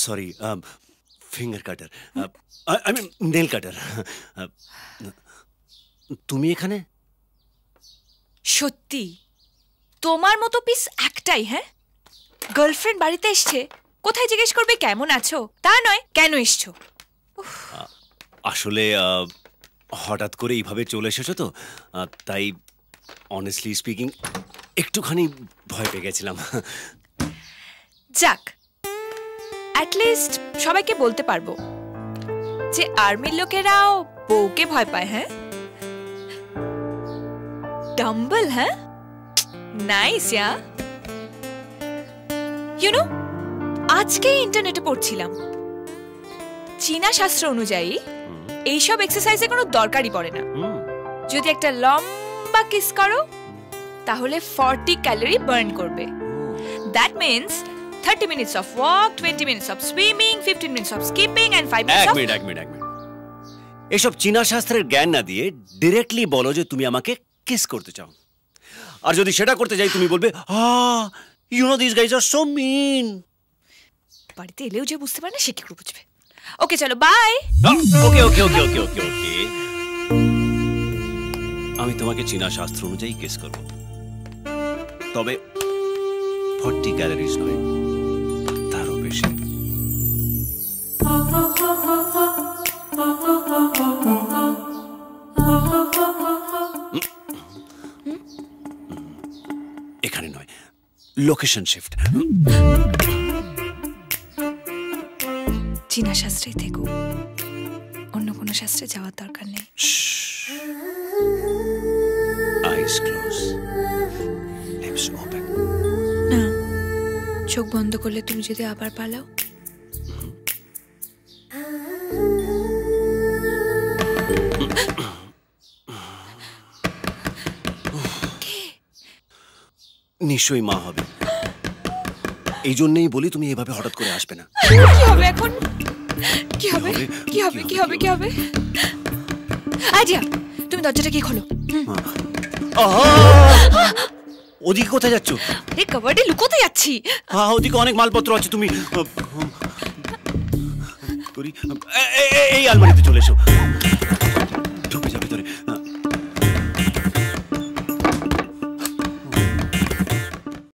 Sorry finger cutter I mean nail cutter তুমি এখানে? সত্যি? তোমার মতো পিস একটাই হ্যাঁ? গার্লফ্রেন্ড বাড়িতে এসছে কোথায় জিজ্ঞেস করবে কেমন আছো? তা নয় কেন এসছো? আসলে হঠাৎ করে এইভাবে চলে এসেছ তো? তাই অনেস্টলি স্পিকিং একটুখানি ভয় পেয়ে গেছিলাম। যাক লিস্ট সবাইকে বলতে পারব যে আর্মির লোকেরাও বউকে ভয় পায় হ্যাঁ? ডাম্বল হ্যাঁ? নাইস ইয়া ইউনো আজকে ইন্টারনেটে পড়ছিলাম। চীনা শাস্ত্র অনুযায়ী এইসব এক্সারসাইজে কোনো দরকারই পড়ে না। যদি একটা লম্বা কিস করো তাহলে ফর্টি ক্যালোরি বার্ন করবে। That means thirty minutes of walk twenty minutes of swimming fifteen minutes of skipping and five এক মিনিটস অফ মিনিট এক মিনিট এক মিনিট। এসব চীনা শাস্ত্রের জ্ঞান না দিয়ে ডিরেক্টলি বলো যে তুমি আমাকে কিস করতে চাও। আর যদি সেটা করতে যাই তুমি বলবে আ you know this guys are so mean বাড়িতে এলেও যে বুঝতে পারে না সে কি করে বুঝবে? ওকে চলো বাই ওকে ওকে ওকে ওকে ওকে ওকে আমি তোমাকে চীনা শাস্ত্র অনুযায়ী কেস করব। তবে ফর্টি ক্যালোরিজ নয়। লোকেশন শিফট চীনা শাস্ত্রেই থেকো। অন্য কোনো শাস্ত্রে যাওয়ার দরকার নেই। আইস ক্লোজ লিপস ওপেন না চোখ বন্ধ করলে তুমি যদি আবার পালাও। নিশ্চয়ই মা হবে। এই জন্যই বলি তুমি এভাবে হঠাৎ করে আসবে না। কি হবে এখন? কি হবে? কি হবে? কি হবে? কি হবে? আইডিয়া তুমি দরজাটা কি খোলো। ওদিকে কোথায় যাচ্ছ? আরে কাবাডি লুকোতে যাচ্ছি। হ্যাঁ ওদিকে অনেক মালপত্র আছে তুমি। এই আলমারিতে চলে এসো।